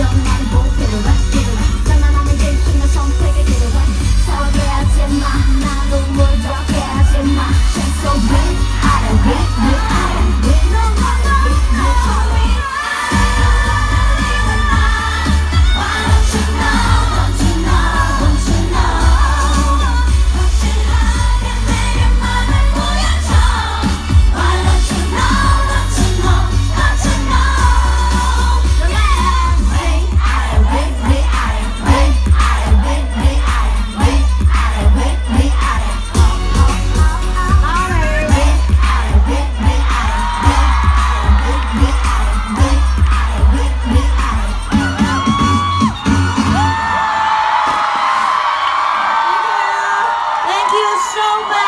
You're my go. so much.